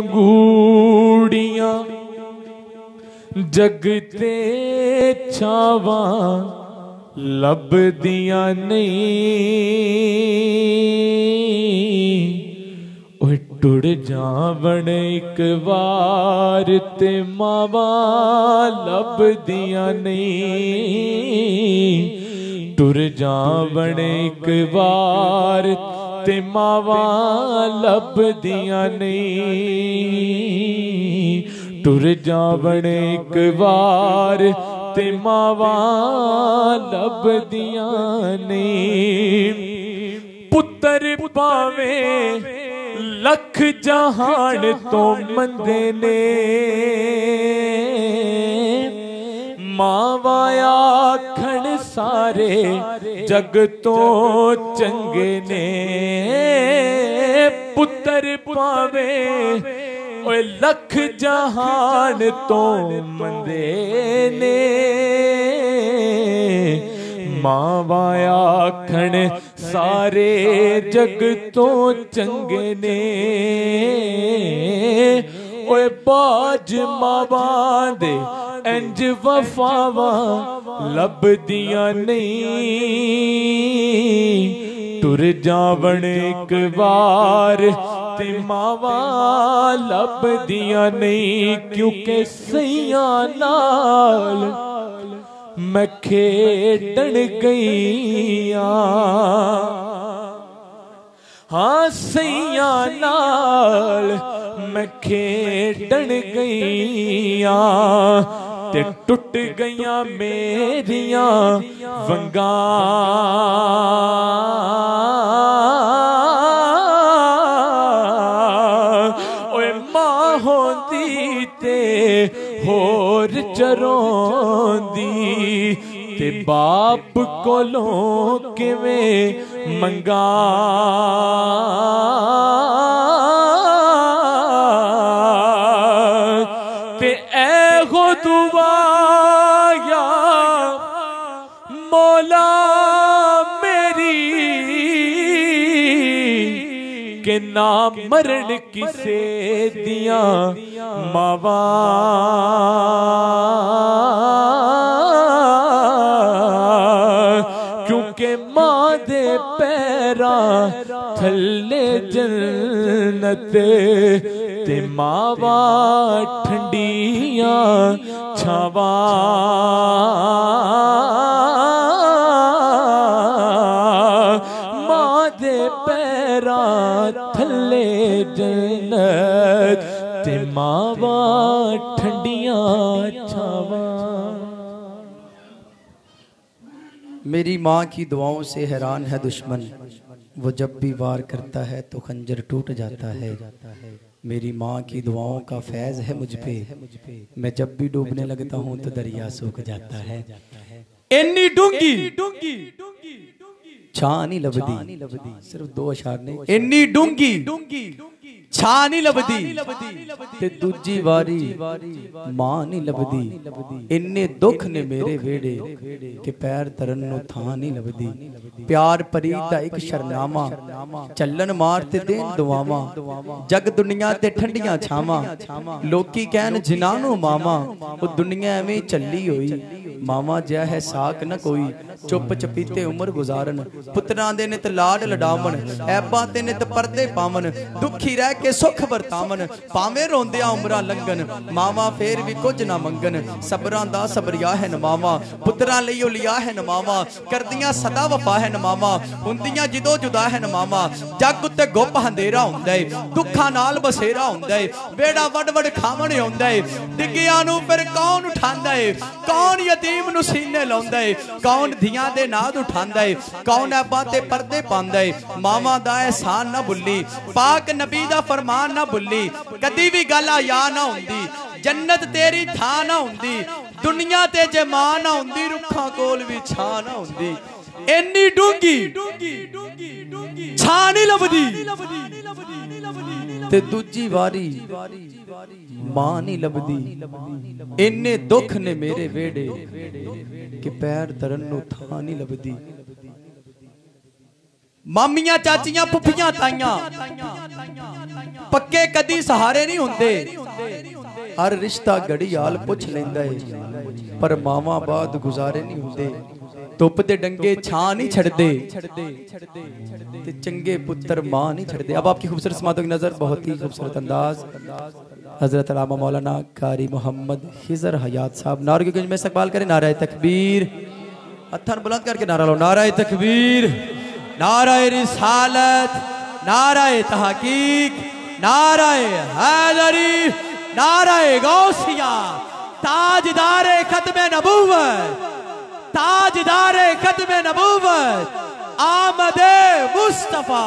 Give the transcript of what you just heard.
ਗੂੜੀਆਂ ਜਗ ਤੇ ਛਾਵਾਂ ਲੱਭਦੀਆਂ ਨਹੀਂ। ਓਏ ਟੁੜ ਜਾਵਣ ਇੱਕ ਵਾਰ ਤੇ ਮਾਵਾਂ ਲੱਭਦੀਆਂ ਨਹੀਂ। ਟੁਰ ਜਾਵਣ ਇੱਕ ਵਾਰ ਤੇ ਮਾਵਾਂ ਲੱਭਦੀਆਂ ਨਹੀਂ। ਟੁਰ ਜਾਵਣ ਇੱਕ ਵਾਰ ਤੇ ਮਾਵਾਂ ਲੱਭਦੀਆਂ ਨਹੀਂ। ਪੁੱਤਰ ਪਾਵੇਂ ਲੱਖ ਜਹਾਨ ਤੋਂ ਮੰਦੇ ਨੇ। ਮਾਵਾ ਆਖਣ ਸਾਰੇ ਜਗ ਤੋਂ ਚੰਗੇ ਨੇ ਪੁੱਤਰ ਪਾਵੇ ਓਏ ਲੱਖ ਜਹਾਨ ਤੋਂ ਮੰਦੇ ਨੇ ਮਾਵਾ ਆਖਣ ਸਾਰੇ ਜਗ ਤੋਂ ਚੰਗੇ ਨੇ ਓਏ ਬਾਜ ਮਾਵਾਂ ਦੇ इंज वफाव लभदिया नहीं तुर जावण एक बार तिमावा लब नहीं क्योंकि सैया नाल मैं खेडन गई हाँ सैया नाल मैं खेडन गई ਤੇ ਟੁੱਟ ਗਈਆਂ ਮੇਰੀਆਂ ਵੰਗਾਂ ਓਏ ਮਾਂ ਹੁੰਦੀ ਤੇ ਹੋਰ ਚਰੋਂਦੀ ਤੇ ਬਾਪ ਕੋਲੋਂ ਕਿਵੇਂ ਮੰਗਾ ना मरण किसे दिया? मावा। क्योंकि माँ दे पैरा थल्ले जन्नत ते मावा ठंडिया छावा। ਪੈਰਾਂ ਥੱਲੇ ਜੰਨਤ ਤੇ ਮਾਵਾ ਠੰਡੀਆਂ ਛਾਵਾਂ मेरी माँ की दुआओं से हैरान है दुश्मन वो जब भी वार करता है तो खंजर टूट जाता है मेरी माँ की दुआओं का फैज है मुझ पे मैं जब भी डूबने लगता हूँ तो दरिया सूख जाता है ਇੰਨੀ ਡੂੰਗੀ ਛਾਂ ਨਹੀਂ ਲੱਭਦੀ। ਸਿਰਫ ਦੋ ਅਸ਼ਾਰ ਨੇ। ਇੰਨੀ ਡੂੰਗੀ। ਛਾਂ ਨਹੀਂ ਲੱਭਦੀ। ਤੇ ਦੂਜੀ ਵਾਰੀ ਮਾਂ ਨਹੀਂ ਲੱਭਦੀ। ਇੰਨੇ ਦੁੱਖ ਨੇ ਮੇਰੇ ਵੇੜੇ ਕਿ ਪੈਰ ਤਰਨ ਨੂੰ ਥਾਂ ਨਹੀਂ ਲੱਭਦੀ। ਪਿਆਰ ਪਰੀ ਦਾ ਇੱਕ ਸ਼ਰਨਾਮਾ। ਚੱਲਣ ਮਾਰ ਤੇ ਦੇਣ ਦੁਆਵਾਂ। ਜਗ ਦੁਨੀਆ ਤੇ ਠੰਡੀਆਂ ਛਾਵਾਂ। ਲੋਕੀ ਕਹਿਣ ਜਿਨਾ ਨੂੰ ਮਾਮਾ ਉਹ ਦੁਨੀਆ ਐਵੇਂ ਚੱਲੀ ਹੋਈ। ਮਾਵਾ ਜਿਹਾ ਹੈ ਸਾਕ ਨਾ ਕੋਈ ਚੁੱਪ ਚਪੀਤੇ ਉਮਰ ਗੁਜ਼ਾਰਨ ਪੁੱਤਰਾਂ ਦੇ ਨਿਤ ਲਾਡ ਲਡਾਵਣ ਐਬਾਂ ਤੇ ਨਿਤ ਪਰਦੇ ਪਾਵਨ ਦੁਖੀ ਰਹਿ ਕੇ ਸੁਖ ਵਰਤਾਵਨ ਭਾਵੇਂ ਰੋਂਦਿਆਂ ਉਮਰਾਂ ਲੰਘਣ ਮਾਵਾਂ ਫੇਰ ਵੀ ਕੁਝ ਨਾ ਮੰਗਣ ਸਬਰਾਂ ਦਾ ਸਬਰਿਆ ਹੈ ਨਮਾਵਾ ਪੁੱਤਰਾਂ ਲਈ ਉਹ ਲਿਆ ਹੈ ਨਮਾਵਾ ਕਰਦੀਆਂ ਸਦਾ ਵਫਾ ਹੈ ਨਮਾਵਾ ਹੁੰਦੀਆਂ ਜਿਦੋਂ ਜੁਦਾ ਹੈ ਨਮਾਵਾ ਜੱਗ ਉੱਤੇ ਗੁੱਪ ਹੰਦੇਰਾ ਹੁੰਦਾ ਏ ਦੁੱਖਾਂ ਨਾਲ ਬਸੇਰਾ ਹੁੰਦਾ ਏ ਵੇੜਾ ਵੱਡ ਵੱਡ ਖਾਵਣ ਆਉਂਦਾ ਏ ਡਿੱਗਿਆਂ ਨੂੰ ਫਿਰ ਕੌਣ ਉਠਾਉਂਦਾ ਏ ਕੌਣ ਯਤੀਮ ਨੂੰ ਸੀਨੇ ਲਾਉਂਦਾ ਏ, ਕੌਣ ਧੀਆਂ ਦੇ ਨਾਦ ਉਠਾਉਂਦਾ ਏ, ਕੌਣ ਐਬਾਂ ਤੇ ਪਰਦੇ ਪਾਉਂਦਾ ਏ, ਮਾਵਾਂ ਦਾ ਅਹਿਸਾਨ ਨਾ ਭੁੱਲੀ, ਪਾਕ ਨਬੀ ਦਾ ਫਰਮਾਨ ਨਾ ਭੁੱਲੀ, ਕਦੀ ਵੀ ਗੱਲ ਆ ਨਾ ਹੁੰਦੀ, ਜੰਨਤ ਤੇਰੀ ਥਾਂ ਨਾ ਹੁੰਦੀ, ਦੁਨੀਆ ਤੇ ਜੇ ਮਾਂ ਨਾ ਹੁੰਦੀ, ਰੁੱਖਾਂ ਕੋਲ ਵੀ ਛਾਂ ਨਾ ਹੁੰਦੀ, ਇੰਨੀ ਡੂੰਗੀ ਛਾਂ ਨਹੀਂ ਲੱਭਦੀ। ਤੇ ਦੂਜੀ ਵਾਰੀ ਮਾਂ ਨਹੀਂ ਲੱਭਦੀ। ਇੰਨੇ ਦੁੱਖ ਨੇ ਮੇਰੇ ਵੇੜੇ ਕਿ ਪੈਰ ਧਰਨ ਨੂੰ ਥਾਂ ਨਹੀਂ ਲੱਭਦੀ। ਮਾਮੀਆਂ ਚਾਚੀਆਂ ਫੁੱਫੀਆਂ ਤਾਈਆਂ ਪੱਕੇ ਕਦੀ ਸਹਾਰੇ ਨਹੀਂ ਹੁੰਦੇ। ਹਰ ਰਿਸ਼ਤਾ ਘੜੀਆਲ ਪੁੱਛ ਲੈਂਦਾ ਏ ਪਰ ਮਾਵਾਂ ਬਾਅਦ ਗੁਜ਼ਾਰੇ ਨਹੀਂ ਹੁੰਦੇ। ਧੁੱਪ ਦੇ ਡੰਗੇ ਛਾਂ ਨਹੀਂ ਛੱਡਦੇ ਤੇ ਚੰਗੇ ਪੁੱਤਰ ਮਾਂ ਨਹੀਂ ਛੱਡਦੇ अब आपकी खूबसूरत समातों की नजर बहुत ही खूबसूरत अंदाज हजरत अलामा मौलाना कारी मोहम्मद खिजर हयात साहब नारगंज में इस्तकबाल करें नारा तकबीर हथन बुलंद करके नारा लो नारा तकबीर नारा रिसालत नारा तहकीक नारा हैदरी नारा गौसिया ताजदार खत्म नबूवत ताजदार कदम नबूबत आमदे मुस्तफ़ा।